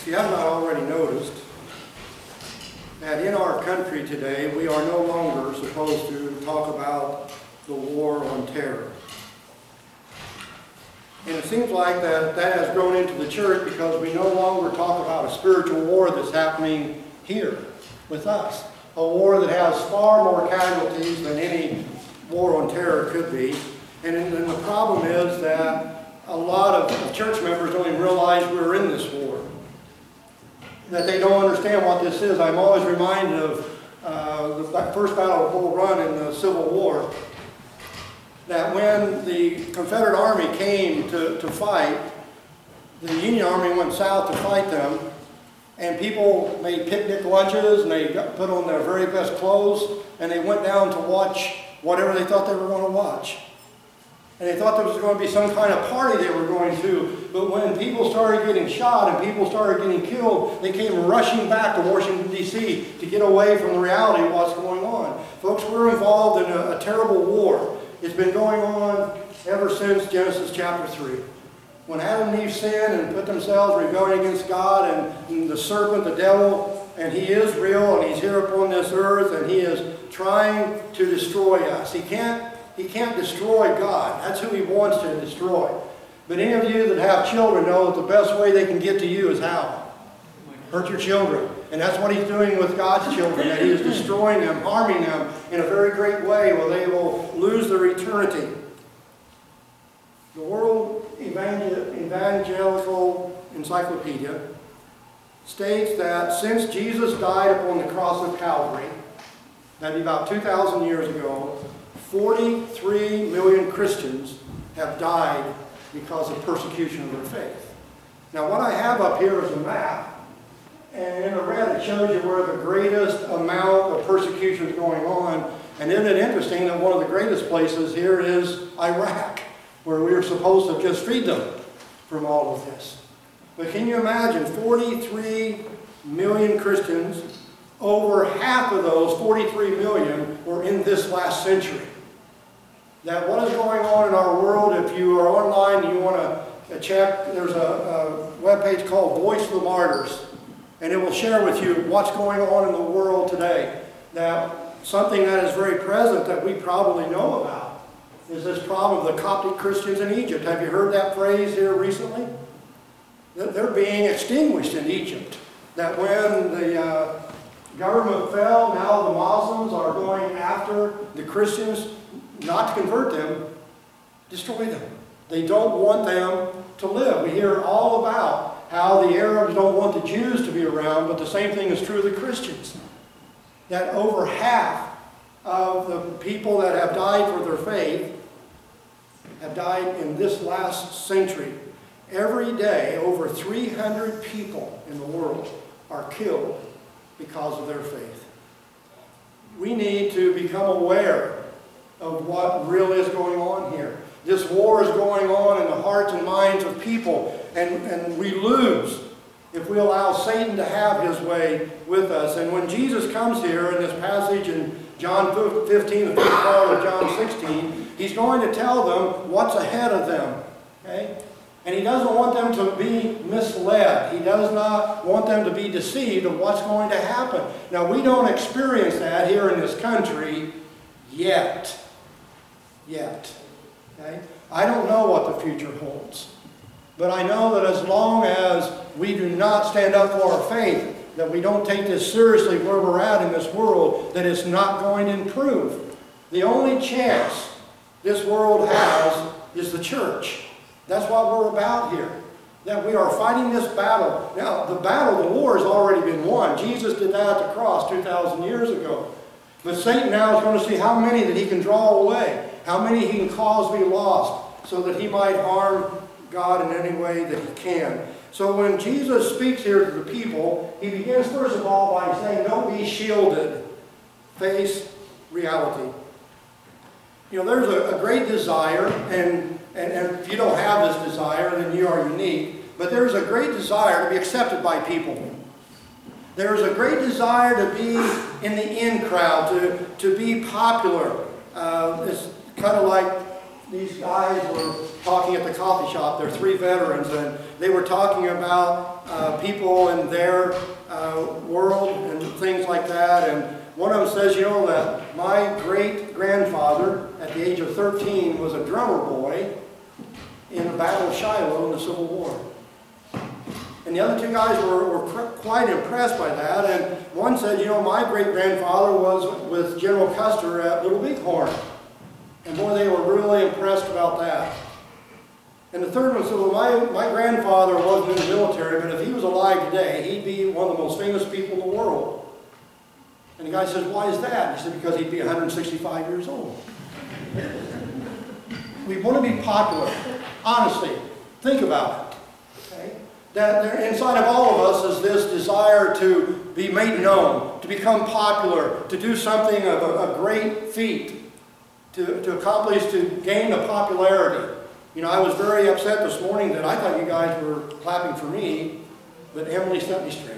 If you have not already noticed, that in our country today, we are no longer supposed to talk about the war on terror. And it seems like that, that has grown into the church because we no longer talk about a spiritual war that's happening here with us. A war that has far more casualties than any war on terror could be. And, and the problem is that a lot of church members don't even realize we're in this war. That they don't understand what this is. I'm always reminded of uh, the first battle of Bull Run in the Civil War that when the Confederate Army came to, to fight, the Union Army went south to fight them, and people made picnic lunches, and they put on their very best clothes, and they went down to watch whatever they thought they were going to watch. And they thought there was going to be some kind of party they were going to, but when people started getting shot and people started getting killed, they came rushing back to Washington, D.C. to get away from the reality of what's going on. Folks, we're involved in a, a terrible war. It's been going on ever since Genesis chapter 3. When Adam and Eve sinned and put themselves rebelling against God and, and the serpent, the devil, and he is real and he's here upon this earth and he is trying to destroy us. He can't, he can't destroy God. That's who he wants to destroy. But any of you that have children know that the best way they can get to you is how? Hurt your children. And that's what he's doing with God's children, that he is destroying them, harming them in a very great way where they will lose their eternity. The World Evangelical Encyclopedia states that since Jesus died upon the cross of Calvary, that'd be about 2,000 years ago, 43 million Christians have died because of persecution of their faith. Now what I have up here is a map and in the red, it shows you where the greatest amount of persecution is going on. And isn't it interesting that one of the greatest places here is Iraq, where we are supposed to just feed them from all of this. But can you imagine 43 million Christians, over half of those 43 million were in this last century. That what is going on in our world, if you are online and you want to check, there's a, a web page called Voice of the Martyrs and it will share with you what's going on in the world today. Now, something that is very present that we probably know about is this problem of the Coptic Christians in Egypt. Have you heard that phrase here recently? They're being extinguished in Egypt. That when the uh, government fell, now the Muslims are going after the Christians, not to convert them, destroy them. They don't want them to live. We hear all about how the Arabs don't want the Jews to be around, but the same thing is true of the Christians. That over half of the people that have died for their faith have died in this last century. Every day, over 300 people in the world are killed because of their faith. We need to become aware of what really is going on here. This war is going on in the hearts and minds of people, and, and we lose if we allow Satan to have his way with us. And when Jesus comes here in this passage in John 15, the first part of John 16, he's going to tell them what's ahead of them. Okay? And he doesn't want them to be misled. He does not want them to be deceived of what's going to happen. Now, we don't experience that here in this country yet. Yet. Okay? I don't know what the future holds. But I know that as long as we do not stand up for our faith, that we don't take this seriously where we're at in this world, that it's not going to improve. The only chance this world has is the church. That's what we're about here. That we are fighting this battle. Now, the battle, the war has already been won. Jesus did that at the cross 2,000 years ago. But Satan now is going to see how many that he can draw away how many he can cause be lost, so that he might harm God in any way that he can. So when Jesus speaks here to the people, he begins first of all by saying, don't be shielded. Face reality. You know, there's a, a great desire, and, and, and if you don't have this desire, then you are unique, but there's a great desire to be accepted by people. There's a great desire to be in the in crowd, to, to be popular. Uh, kind of like these guys were talking at the coffee shop. They're three veterans, and they were talking about uh, people in their uh, world and things like that. And one of them says, you know, that my great-grandfather, at the age of 13, was a drummer boy in the Battle of Shiloh in the Civil War. And the other two guys were, were quite impressed by that. And one said, you know, my great-grandfather was with General Custer at Little Bighorn. And boy, they were really impressed about that. And the third one said, well, my, my grandfather wasn't in the military, but if he was alive today, he'd be one of the most famous people in the world. And the guy says, why is that? He said, because he'd be 165 years old. we want to be popular. Honestly, think about it. Okay? That inside of all of us is this desire to be made known, to become popular, to do something of a, a great feat to, to accomplish, to gain the popularity. You know, I was very upset this morning that I thought you guys were clapping for me, but Emily set me straight.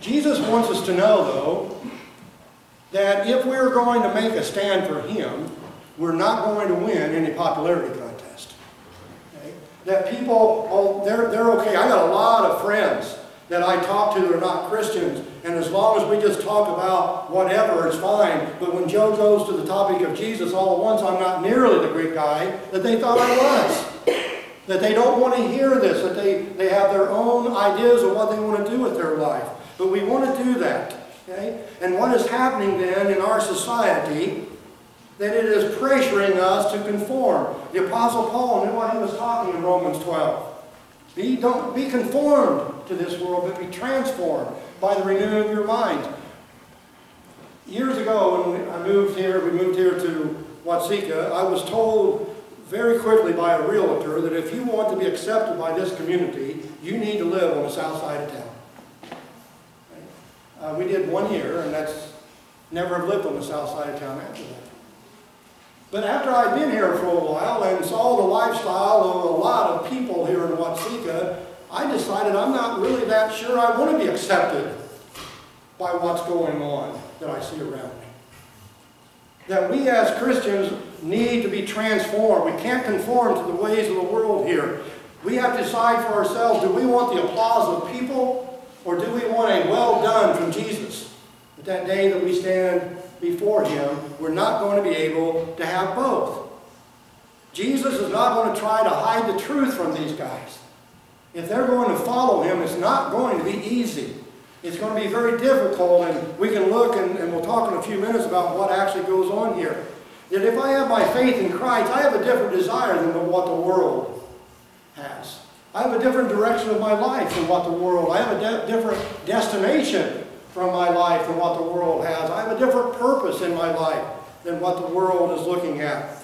Jesus wants us to know, though, that if we're going to make a stand for Him, we're not going to win any popularity contest. Okay? That people, oh, they're, they're okay. I got a lot of friends that I talk to that are not Christians. And as long as we just talk about whatever, it's fine. But when Joe goes to the topic of Jesus all at once, I'm not nearly the Greek guy that they thought I was. That they don't want to hear this, that they, they have their own ideas of what they want to do with their life. But we want to do that. Okay? And what is happening then in our society, that it is pressuring us to conform. The Apostle Paul knew what he was talking in Romans 12. Be, don't be conformed to this world, but be transformed by the renewing of your mind. Years ago, when I moved here, we moved here to Watseka, I was told very quickly by a realtor that if you want to be accepted by this community, you need to live on the south side of town. Uh, we did one year, and that's never have lived on the south side of town after that. But after I'd been here for a while and saw the lifestyle of a lot of people here in Watseka, I decided I'm not really that sure I want to be accepted by what's going on that I see around me. That we as Christians need to be transformed. We can't conform to the ways of the world here. We have to decide for ourselves, do we want the applause of people or do we want a well done from Jesus? At that day that we stand before Him, we're not going to be able to have both. Jesus is not going to try to hide the truth from these guys. If they're going to follow Him, it's not going to be easy. It's going to be very difficult, and we can look, and, and we'll talk in a few minutes about what actually goes on here. That if I have my faith in Christ, I have a different desire than what the world has. I have a different direction of my life than what the world. I have a de different destination from my life than what the world has. I have a different purpose in my life than what the world is looking at.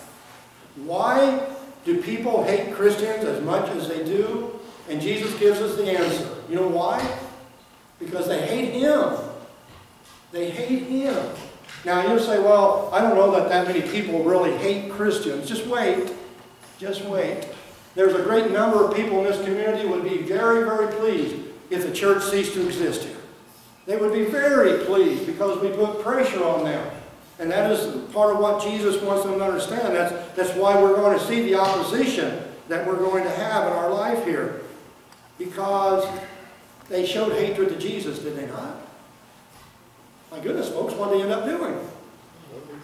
Why do people hate Christians as much as they do? And Jesus gives us the answer. You know why? Because they hate Him. They hate Him. Now you say, well, I don't know that that many people really hate Christians. Just wait. Just wait. There's a great number of people in this community would be very, very pleased if the church ceased to exist. They would be very pleased because we put pressure on them. And that is part of what Jesus wants them to understand. That's, that's why we're going to see the opposition that we're going to have in our life here. Because they showed hatred to Jesus, did they not? My goodness, folks, what did they end up doing?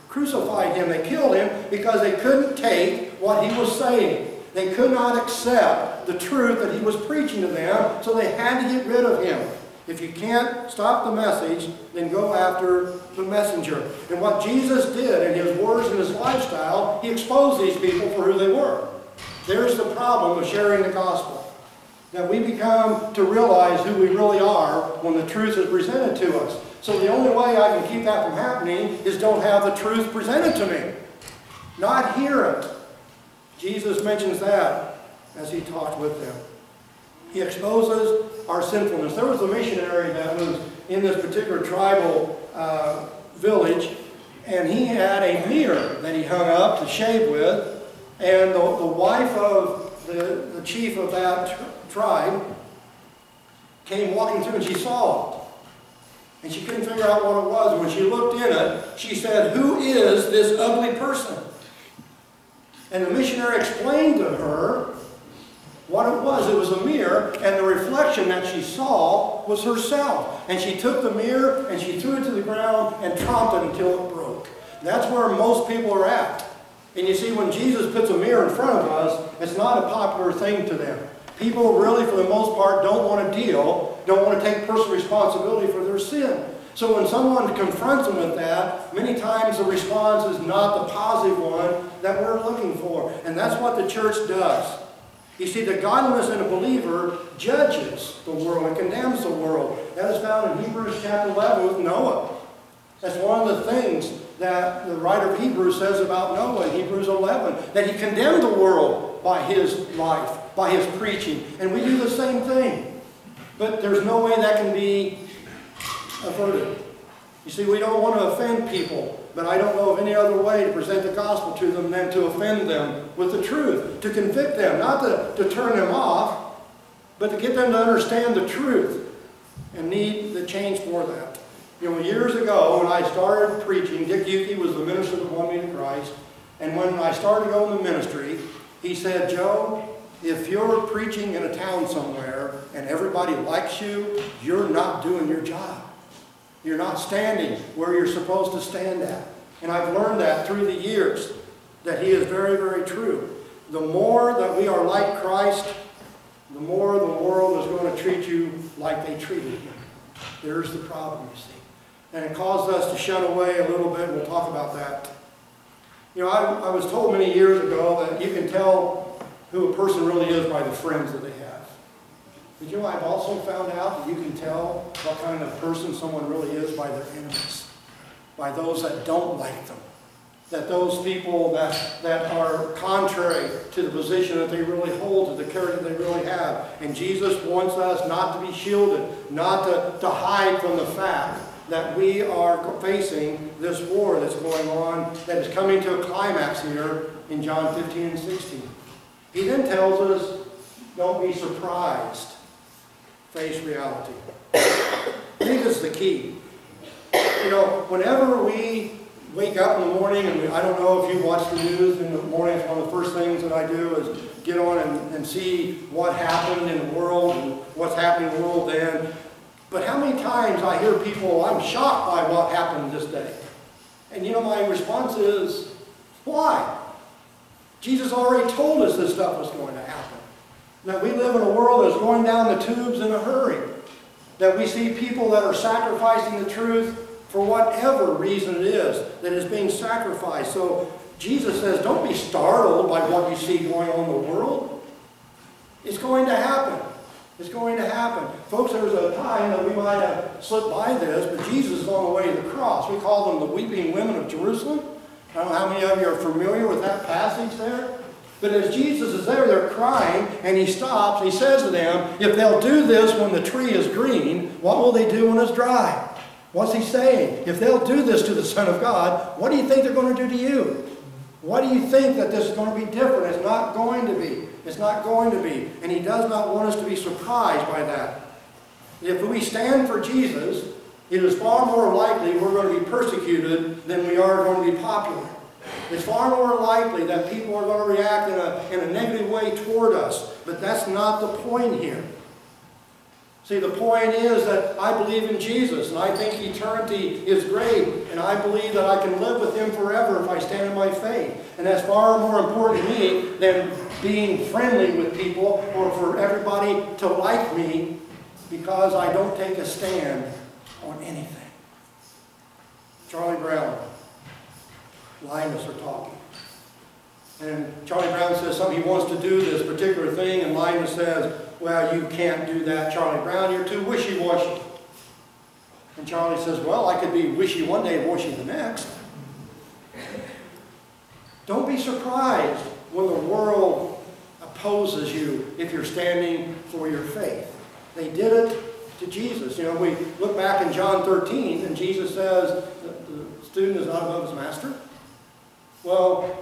Crucified him. They killed him because they couldn't take what he was saying. They could not accept the truth that he was preaching to them, so they had to get rid of him. If you can't stop the message, then go after the messenger. And what Jesus did in his words and his lifestyle, he exposed these people for who they were. There's the problem of sharing the gospel. That we become to realize who we really are when the truth is presented to us. So the only way I can keep that from happening is don't have the truth presented to me. Not hear it. Jesus mentions that as he talked with them. He exposes our sinfulness. There was a missionary that was in this particular tribal uh, village, and he had a mirror that he hung up to shave with, and the, the wife of the, the chief of that tribe came walking through and she saw it. And she couldn't figure out what it was. When she looked in it, she said, who is this ugly person? And the missionary explained to her what it was. It was a mirror, and the reflection that she saw was herself. And she took the mirror and she threw it to the ground and tromped it until it broke. That's where most people are at. And you see, when Jesus puts a mirror in front of us, it's not a popular thing to them. People really, for the most part, don't want to deal, don't want to take personal responsibility for their sin. So when someone confronts them with that, many times the response is not the positive one that we're looking for. And that's what the church does. You see, the godliness in a believer judges the world and condemns the world. That is found in Hebrews chapter 11 with Noah. That's one of the things that the writer of Hebrews says about Noah in Hebrews 11, that he condemned the world by his life, by his preaching. And we do the same thing. But there's no way that can be averted. You see, we don't want to offend people, but I don't know of any other way to present the gospel to them than to offend them with the truth, to convict them, not to, to turn them off, but to get them to understand the truth and need the change for that. You know, years ago when I started preaching, Dick Uke was the minister that won me to Christ, and when I started going to ministry, he said, Joe, if you're preaching in a town somewhere and everybody likes you, you're not doing your job. You're not standing where you're supposed to stand at. And I've learned that through the years, that he is very, very true. The more that we are like Christ, the more the world is going to treat you like they treated him. There's the problem, you see. And it caused us to shut away a little bit. and We'll talk about that. You know, I, I was told many years ago that you can tell who a person really is by the friends that they have. But you know, I've also found out that you can tell what kind of person someone really is by their enemies, by those that don't like them, that those people that, that are contrary to the position that they really hold, to the character they really have. And Jesus wants us not to be shielded, not to, to hide from the fact that we are facing this war that's going on, that is coming to a climax here in John 15 and 16. He then tells us, don't be surprised face reality. I think is the key. You know, whenever we wake up in the morning, and we, I don't know if you watch the news in the morning, one of the first things that I do is get on and, and see what happened in the world and what's happening in the world then. But how many times I hear people, I'm shocked by what happened this day. And you know, my response is, why? Jesus already told us this stuff was going to happen. That we live in a world that's going down the tubes in a hurry. That we see people that are sacrificing the truth for whatever reason it is that is being sacrificed. So Jesus says, don't be startled by what you see going on in the world. It's going to happen. It's going to happen. Folks, there's a time that we might have slipped by this, but Jesus is on the way to the cross. We call them the weeping women of Jerusalem. I don't know how many of you are familiar with that passage there. But as Jesus is there, they're crying, and he stops. He says to them, if they'll do this when the tree is green, what will they do when it's dry? What's he saying? If they'll do this to the Son of God, what do you think they're going to do to you? What do you think that this is going to be different? It's not going to be. It's not going to be. And he does not want us to be surprised by that. If we stand for Jesus, it is far more likely we're going to be persecuted than we are going to be popular. It's far more likely that people are going to react in a, in a negative way toward us. But that's not the point here. See, the point is that I believe in Jesus, and I think eternity is great, and I believe that I can live with Him forever if I stand in my faith. And that's far more important to me than being friendly with people or for everybody to like me because I don't take a stand on anything. Charlie Brown. Linus are talking. And Charlie Brown says something, he wants to do this particular thing, and Linus says, well, you can't do that, Charlie Brown, you're too wishy-washy. And Charlie says, well, I could be wishy one day and washy the next. Don't be surprised when the world opposes you if you're standing for your faith. They did it to Jesus. You know, we look back in John 13, and Jesus says, the student is not above his master. Well,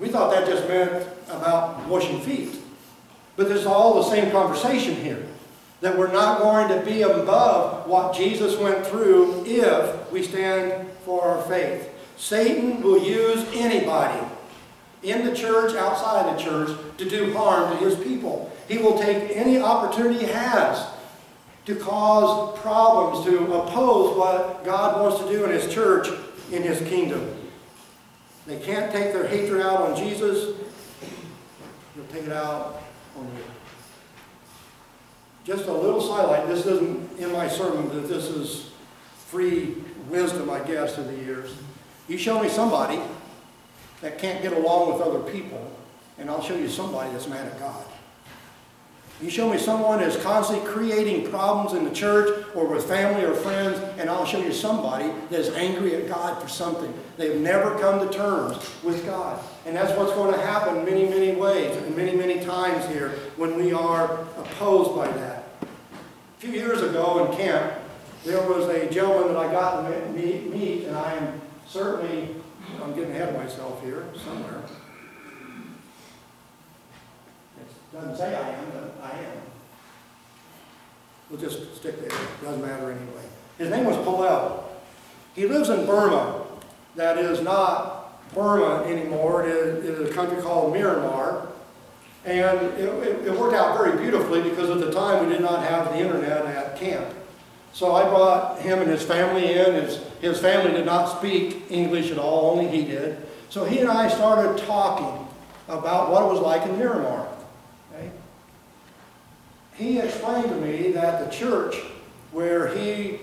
we thought that just meant about washing feet. But there's all the same conversation here. That we're not going to be above what Jesus went through if we stand for our faith. Satan will use anybody in the church, outside the church, to do harm to his people. He will take any opportunity he has to cause problems, to oppose what God wants to do in his church, in his kingdom. They can't take their hatred out on Jesus. They'll take it out on you. Just a little sidelight. This isn't in my sermon, but this is free wisdom, I guess, through the years. You show me somebody that can't get along with other people, and I'll show you somebody that's mad at God. You show me someone that's constantly creating problems in the church or with family or friends, and I'll show you somebody that's angry at God for something. They've never come to terms with God. And that's what's going to happen many, many ways and many, many times here when we are opposed by that. A few years ago in camp, there was a gentleman that I got to meet, and I am certainly, I'm getting ahead of myself here somewhere. Doesn't say I am, but I am. We'll just stick there. Doesn't matter anyway. His name was Palel. He lives in Burma. That is not Burma anymore. It is, it is a country called Myanmar. And it, it, it, worked out very beautifully because at the time we did not have the internet at camp. So I brought him and his family in. His, his family did not speak English at all, only he did. So he and I started talking about what it was like in Myanmar he explained to me that the church where he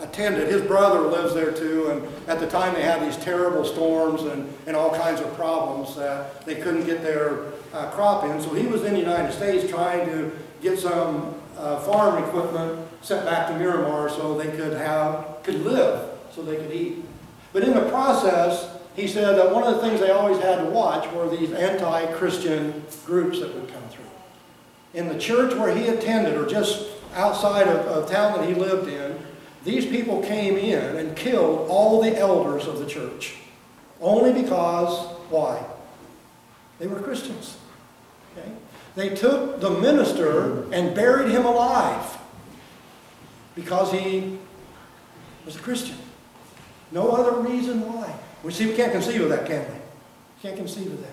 attended, his brother lives there too, and at the time they had these terrible storms and, and all kinds of problems that they couldn't get their uh, crop in. So he was in the United States trying to get some uh, farm equipment sent back to Myanmar so they could have, could live, so they could eat. But in the process, he said that one of the things they always had to watch were these anti-Christian groups that would come through in the church where he attended, or just outside of, of town that he lived in, these people came in and killed all the elders of the church. Only because, why? They were Christians. Okay? They took the minister and buried him alive because he was a Christian. No other reason why. We see we can't conceive of that, can we? Can't conceive of that.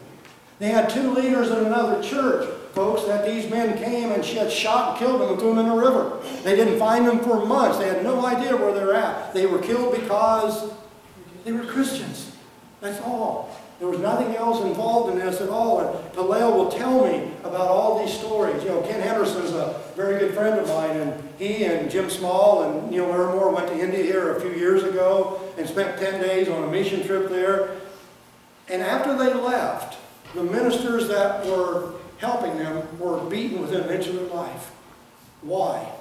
They had two leaders in another church folks, that these men came and had shot and killed them and threw them in the river. They didn't find them for months. They had no idea where they're at. They were killed because they were Christians. That's all. There was nothing else involved in this at all. And Paleo will tell me about all these stories. You know, Ken Henderson's a very good friend of mine, and he and Jim Small and Neil Ermore went to India here a few years ago and spent 10 days on a mission trip there. And after they left, the ministers that were helping them were beaten within an inch of their life. Why?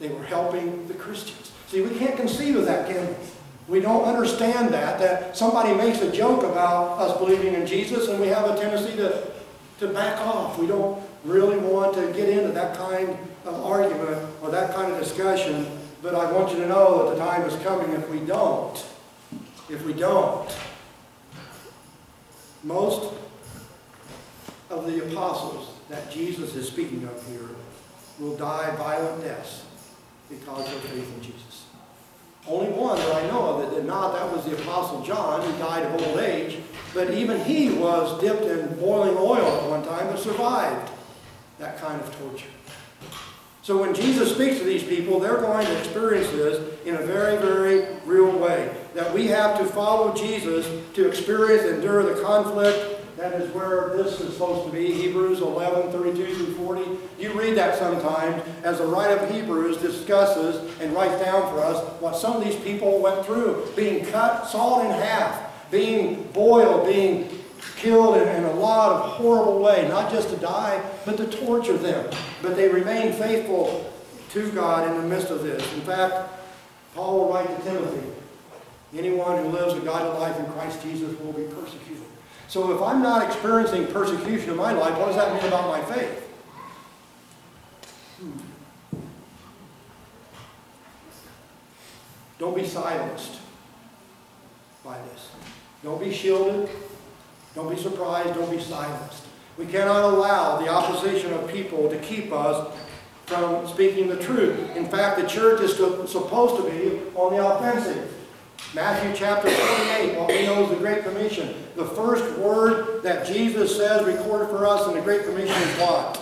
They were helping the Christians. See, we can't conceive of that, can we? We don't understand that, that somebody makes a joke about us believing in Jesus and we have a tendency to, to back off. We don't really want to get into that kind of argument or that kind of discussion, but I want you to know that the time is coming if we don't. If we don't. Most of the apostles that Jesus is speaking of here will die violent deaths because of faith in Jesus. Only one that I know of that did not, that was the Apostle John, who died of old age. But even he was dipped in boiling oil at one time but survived that kind of torture. So when Jesus speaks to these people, they're going to experience this in a very, very real way. That we have to follow Jesus to experience, endure the conflict, that is where this is supposed to be, Hebrews 11, 32 through 40. You read that sometimes as the writer of Hebrews discusses and writes down for us what some of these people went through. Being cut, sawed in half, being boiled, being killed in, in a lot of horrible way, not just to die, but to torture them. But they remained faithful to God in the midst of this. In fact, Paul will write to Timothy, anyone who lives a godly life in Christ Jesus will be persecuted. So if I'm not experiencing persecution in my life, what does that mean about my faith? Hmm. Don't be silenced by this. Don't be shielded. Don't be surprised. Don't be silenced. We cannot allow the opposition of people to keep us from speaking the truth. In fact, the church is supposed to be on the offensive. Matthew chapter 28, what we know is the Great Commission. The first word that Jesus says recorded for us in the Great Commission is what?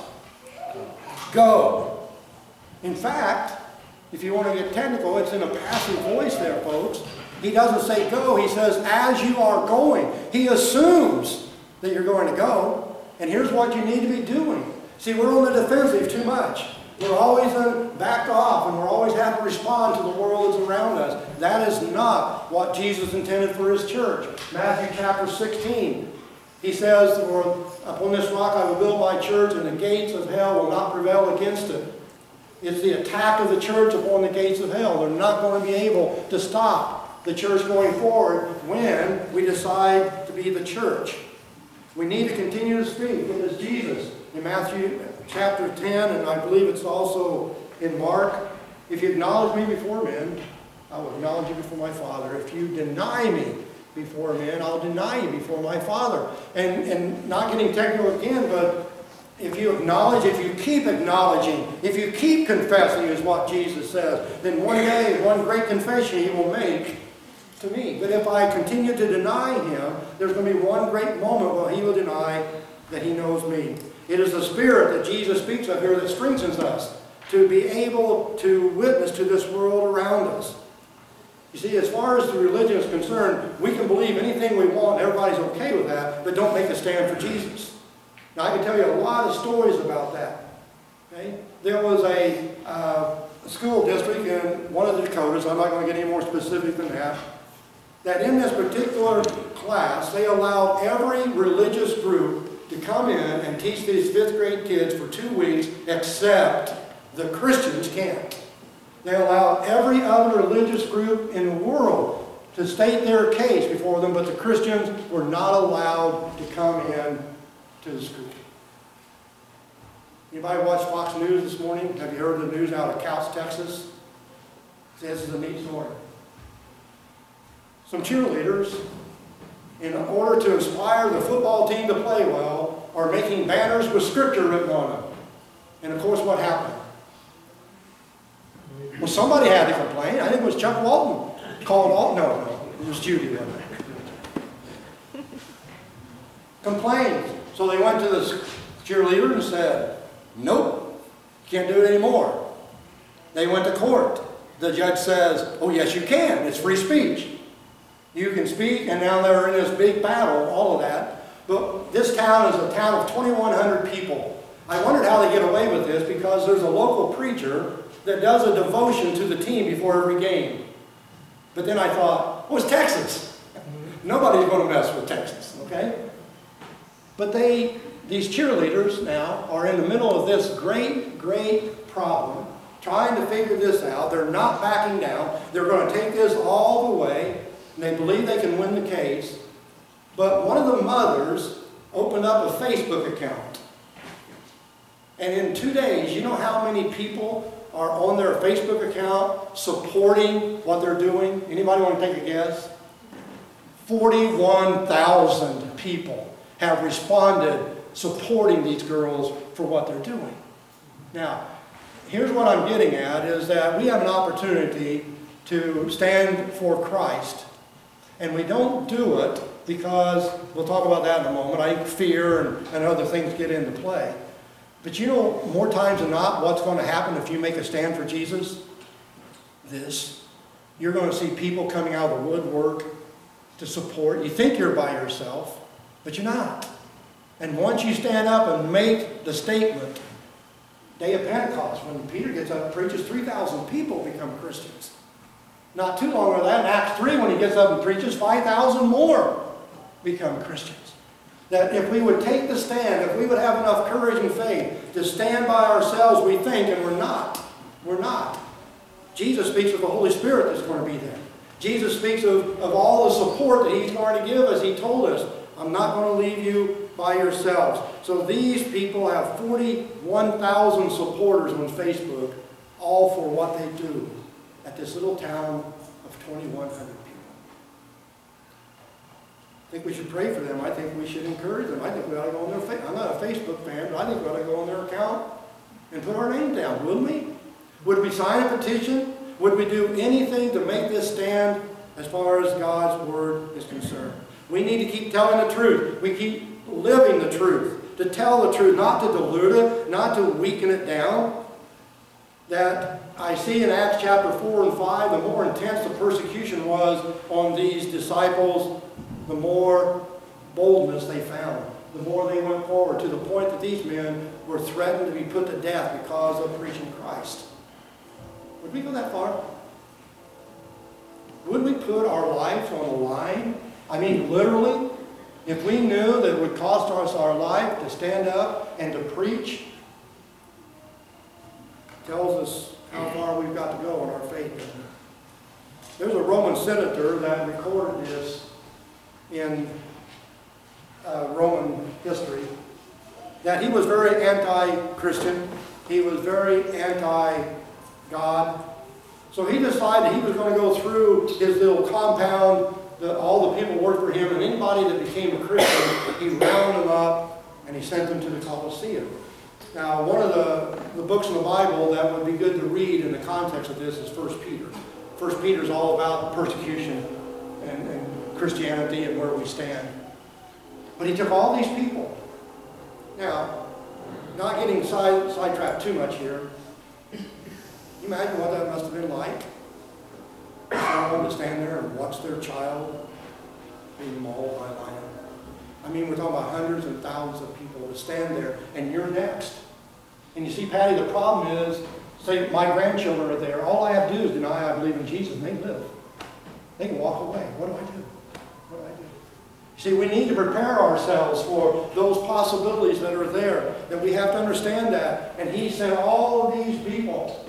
Go. In fact, if you want to get technical, it's in a passive voice there, folks. He doesn't say go, he says as you are going. He assumes that you're going to go, and here's what you need to be doing. See, we're on the defensive too much. We're always backed off and we're always having to respond to the world that's around us. That is not what Jesus intended for his church. Matthew chapter 16, he says, Upon this rock I will build my church, and the gates of hell will not prevail against it. It's the attack of the church upon the gates of hell. They're not going to be able to stop the church going forward when we decide to be the church. We need to continue to speak. It is Jesus in Matthew chapter 10, and I believe it's also in Mark. If you acknowledge me before men, I will acknowledge you before my Father. If you deny me before men, I'll deny you before my Father. And, and not getting technical again, but if you acknowledge, if you keep acknowledging, if you keep confessing is what Jesus says, then one day, one great confession he will make to me. But if I continue to deny him, there's going to be one great moment where he will deny that he knows me. It is the Spirit that Jesus speaks of here that strengthens us to be able to witness to this world around us. You see, as far as the religion is concerned, we can believe anything we want, everybody's okay with that, but don't make a stand for Jesus. Now, I can tell you a lot of stories about that. Okay? There was a, uh, school district in one of the Dakotas, I'm not going to get any more specific than that, that in this particular class, they allowed every religious group to come in and teach these fifth grade kids for two weeks, except the Christians can't. They allow every other religious group in the world to state their case before them, but the Christians were not allowed to come in to the school. Anybody watch Fox News this morning? Have you heard the news out of Kountze, Texas? This is a neat story. Some cheerleaders, in order to inspire the football team to play well, are making banners with scripture written on them. And of course, what happened? Well, somebody had to complain. I think it was Chuck Walton. Called Walton. No, no, it was Judy. Complained. So they went to the cheerleader and said, nope, can't do it anymore. They went to court. The judge says, oh yes you can, it's free speech. You can speak, and now they're in this big battle, all of that. But this town is a town of 2,100 people. I wondered how they get away with this because there's a local preacher that does a devotion to the team before every game. But then I thought, oh, it's Texas. Mm-hmm. Nobody's going to mess with Texas, okay? But they, these cheerleaders now are in the middle of this great, great problem, trying to figure this out. They're not backing down. They're going to take this all the way, and they believe they can win the case. But one of the mothers opened up a Facebook account. And in two days, you know how many people are on their Facebook account supporting what they're doing? Anybody want to take a guess? 41,000 people have responded supporting these girls for what they're doing. Now, here's what I'm getting at is that we have an opportunity to stand for Christ. And we don't do it because, we'll talk about that in a moment, I fear and, and other things get into play. But you know, more times than not, what's going to happen if you make a stand for Jesus? This. You're going to see people coming out of the woodwork to support. You think you're by yourself, but you're not. And once you stand up and make the statement, day of Pentecost, when Peter gets up and preaches, 3,000 people become Christians. Not too long after that, in Acts 3, when he gets up and preaches, 5,000 more become Christians. That if we would take the stand, if we would have enough courage and faith to stand by ourselves, we think, and we're not. We're not. Jesus speaks of the Holy Spirit that's going to be there. Jesus speaks of, of all the support that he's going to give us. He told us, I'm not going to leave you by yourselves. So these people have 41,000 supporters on Facebook, all for what they do at this little town of 2,100 people. I think we should pray for them. I think we should encourage them. I think we ought to go on their Facebook. I'm not a Facebook fan, but I think we ought to go on their account and put our name down, wouldn't we? Would we sign a petition? Would we do anything to make this stand as far as God's Word is concerned. We need to keep telling the truth. We keep living the truth. To tell the truth, not to dilute it, not to weaken it down. That I see in Acts chapter 4 and 5, the more intense the persecution was on these disciples, the more boldness they found. The more they went forward to the point that these men were threatened to be put to death because of preaching Christ. Would we go that far? Would we put our lives on the line? I mean, literally, if we knew that it would cost us our life to stand up and to preach, tells us how far we've got to go in our faith. There's a Roman senator that recorded this in uh, Roman history, that he was very anti-Christian. He was very anti-God. So he decided he was going to go through his little compound, the, all the people worked for him, and anybody that became a Christian, he rounded them up and he sent them to the Colosseum. Now, one of the, the books in the Bible that would be good to read in the context of this is 1 Peter. 1 Peter is all about persecution and, and Christianity and where we stand. But he took all these people. Now, not getting side, sidetracked too much here, you imagine what that must have been like? Someone to stand there and watch their child being mauled by a lion. I mean, we're talking about hundreds and thousands of people to stand there, and you're next. And you see, Patty, the problem is, say my grandchildren are there, all I have to do is deny I believe in Jesus, and they live. They can walk away. What do I do? What do I do? See, we need to prepare ourselves for those possibilities that are there, that we have to understand that. And he sent all these people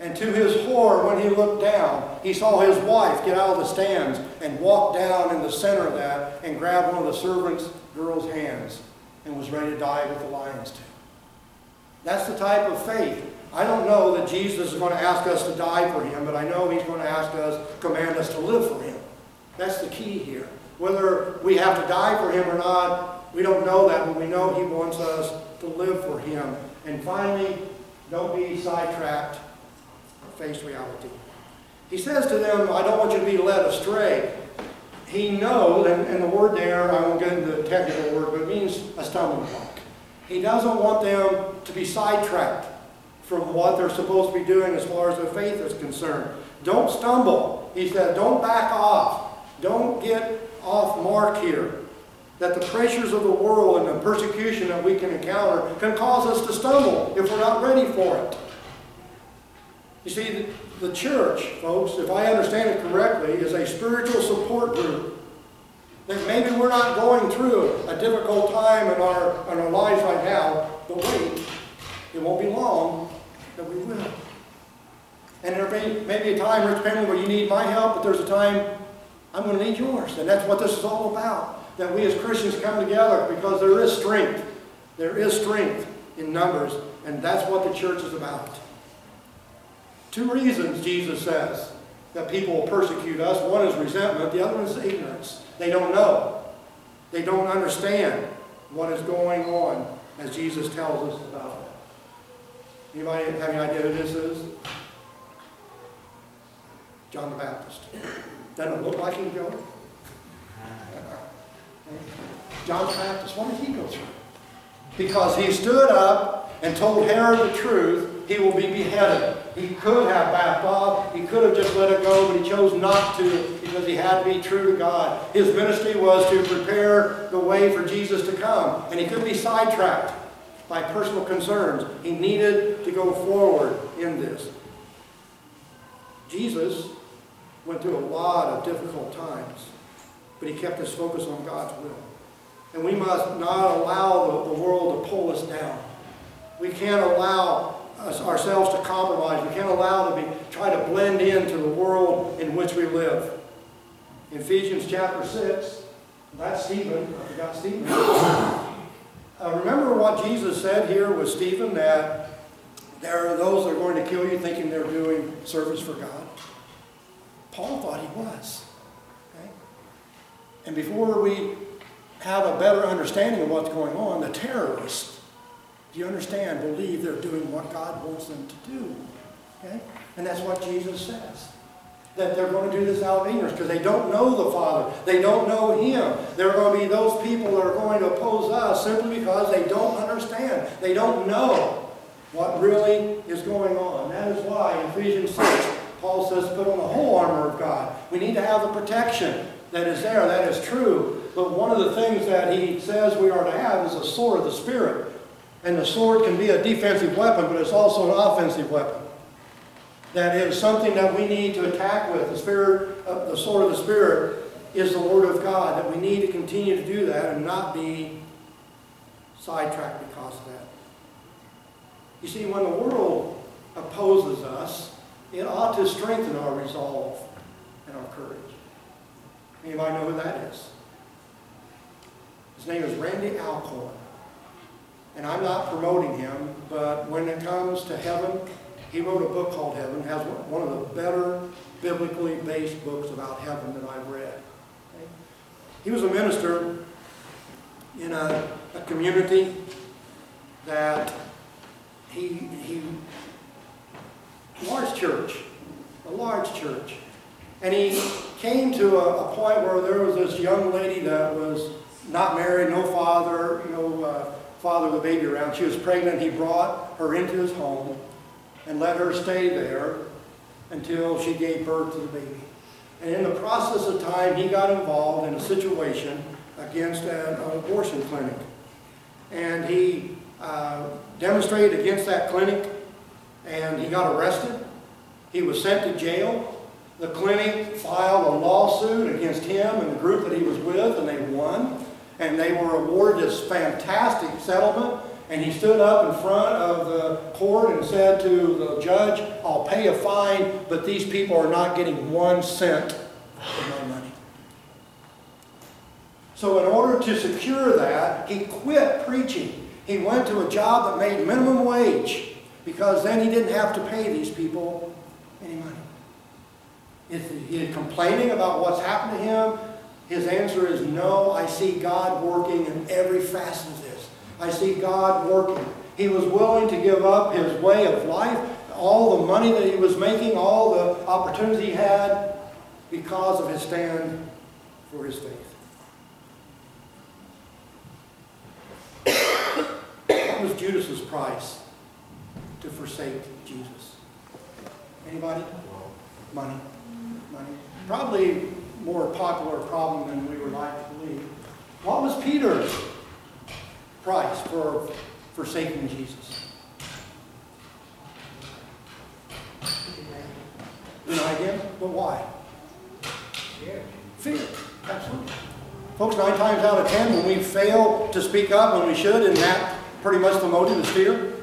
and to his horror, when he looked down, he saw his wife get out of the stands and walk down in the center of that and grab one of the servant's girl's hands and was ready to die with the lions too. That's the type of faith. I don't know that Jesus is going to ask us to die for him, but I know he's going to ask us, command us to live for him. That's the key here. Whether we have to die for him or not, we don't know that, but we know he wants us to live for him. And finally, don't be sidetracked face reality. He says to them, I don't want you to be led astray. He knows, and, and the word there, I won't get into the technical word, but it means a stumbling block. He doesn't want them to be sidetracked from what they're supposed to be doing as far as their faith is concerned. Don't stumble. He said, don't back off. Don't get off mark here. That the pressures of the world and the persecution that we can encounter can cause us to stumble if we're not ready for it. You see, the church, folks, if I understand it correctly, is a spiritual support group. That maybe we're not going through a difficult time in our, in our lives right now, but wait, it won't be long that we will. And there may, may be a time, Rich Penny, where you need my help, but there's a time I'm going to need yours. And that's what this is all about. That we as Christians come together because there is strength. There is strength in numbers, and that's what the church is about. Two reasons, Jesus says, that people will persecute us. One is resentment, the other one is ignorance. They don't know. They don't understand what is going on as Jesus tells us about it. Anybody have any idea who this is? John the Baptist. Doesn't look like him, Joe? John the Baptist, what did he go through? Because he stood up and told Herod the truth he will be beheaded. He could have backed off. He could have just let it go, but he chose not to because he had to be true to God. His ministry was to prepare the way for Jesus to come. And he couldn't be sidetracked by personal concerns. He needed to go forward in this. Jesus went through a lot of difficult times, but he kept his focus on God's will. And we must not allow the, world to pull us down. We can't allow ourselves to compromise. We can't allow to be try to blend into the world in which we live. Ephesians chapter 6, that's Stephen. I forgot Stephen. Uh, remember what Jesus said here with Stephen, that there are those that are going to kill you thinking they're doing service for God. Paul thought he was. Okay? And before we have a better understanding of what's going on, the terrorists do you understand? Believe they're doing what God wants them to do. Okay? And that's what Jesus says. That they're going to do this out of ignorance because they don't know the Father. They don't know Him. There are going to be those people that are going to oppose us simply because they don't understand. They don't know what really is going on. That is why in Ephesians 6, Paul says put on the whole armor of God. We need to have the protection that is there. That is true. But one of the things that he says we are to have is a sword of the Spirit. And the sword can be a defensive weapon, but it's also an offensive weapon. That is something that we need to attack with. The spirit, uh, the sword of the Spirit is the Word of God. That we need to continue to do that and not be sidetracked because of that. You see, when the world opposes us, it ought to strengthen our resolve and our courage. Anybody know who that is? His name is Randy Alcorn. And I'm not promoting him, but when it comes to heaven, he wrote a book called Heaven, has one of the better biblically based books about heaven that I've read. He was a minister in a, a community that he, he, large church, a large church. And he came to a, a point where there was this young lady that was not married, no father, no uh, father of the baby around. She was pregnant. He brought her into his home and let her stay there until she gave birth to the baby. And in the process of time, he got involved in a situation against an, abortion clinic. And he uh, demonstrated against that clinic, and he got arrested. He was sent to jail. The clinic filed a lawsuit against him and the group that he was with, and they won. And they were awarded this fantastic settlement and he stood up in front of the court and said to the judge, I'll pay a fine, but these people are not getting one cent of my money. So in order to secure that, he quit preaching. He went to a job that made minimum wage because then he didn't have to pay these people any money. If he's complaining about what's happened to him, his answer is no, I see God working in every facet of this. I see God working. He was willing to give up his way of life, all the money that he was making, all the opportunities he had, because of his stand for his faith. what was Judas's price to forsake Jesus? Anybody? Money. Money. Probably more popular problem than we would like to believe. What was Peter's? Price for forsaking Jesus. An idea? But why? Fear. Fear. Absolutely. Folks, nine times out of ten, when we fail to speak up when we should, and that pretty much the motive is fear,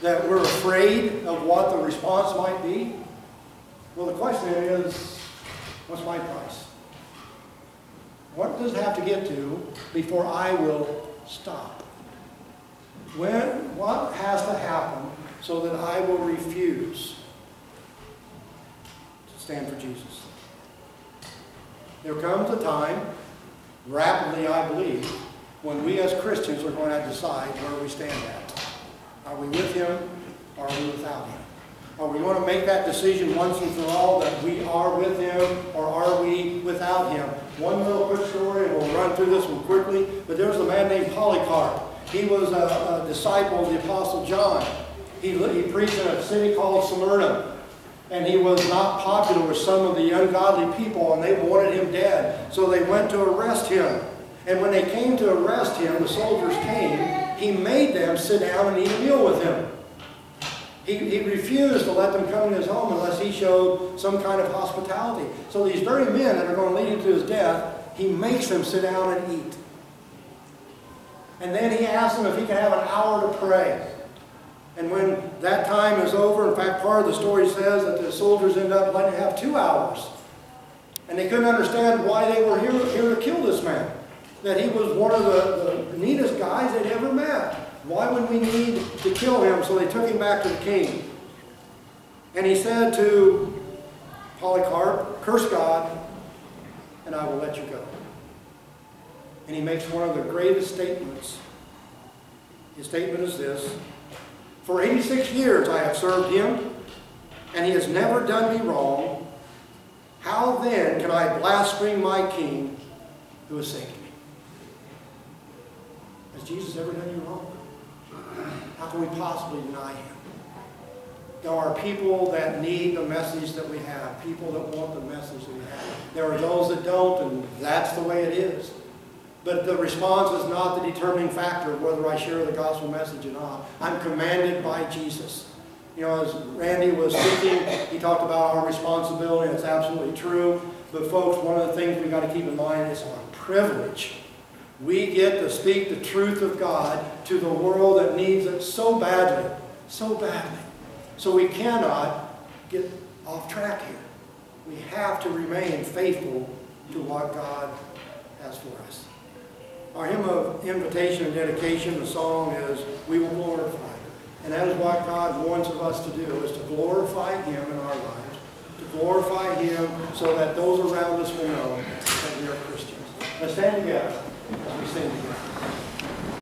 that we're afraid of what the response might be. Well, the question is, what's my price? What does it have to get to before I will stop? When, what has to happen so that I will refuse to stand for Jesus? There comes a time, rapidly I believe, when we as Christians are going to decide where we stand at. Are we with him or are we without him? Are we going to make that decision once and for all that we are with him or are we without him? One little quick story, and we'll run through this one quickly, but there was a man named Polycarp. He was a, a disciple of the Apostle John. He, he preached in a city called Smyrna. And he was not popular with some of the ungodly people, and they wanted him dead. So they went to arrest him. And when they came to arrest him, the soldiers came, he made them sit down and eat a meal with him. He, he refused to let them come to his home unless he showed some kind of hospitality. So these very men that are going to lead him to his death, he makes them sit down and eat. And then he asked him if he could have an hour to pray. And when that time is over, in fact, part of the story says that the soldiers end up letting him have two hours. And they couldn't understand why they were here, here to kill this man. That he was one of the, the neatest guys they'd ever met. Why would we need to kill him? So they took him back to the king. And he said to Polycarp, curse God, and I will let you go. And he makes one of the greatest statements. His statement is this, For 86 years I have served him, and he has never done me wrong, how then can I blaspheme my King who has saved me? Has Jesus ever done you wrong? How can we possibly deny him? There are people that need the message that we have, people that want the message that we have. There are those that don't, and that's the way it is. But the response is not the determining factor of whether I share the gospel message or not. I'm commanded by Jesus. You know, as Randy was speaking, he talked about our responsibility, and it's absolutely true. But folks, one of the things we've got to keep in mind is our privilege. We get to speak the truth of God to the world that needs it so badly, so badly. So we cannot get off track here. We have to remain faithful to what God has for us. Our hymn of invitation and dedication, the song is, We Will Glorify. And that is what God wants of us to do, is to glorify Him in our lives, to glorify Him so that those around us will know that we are Christians. Let's stand together as we sing together.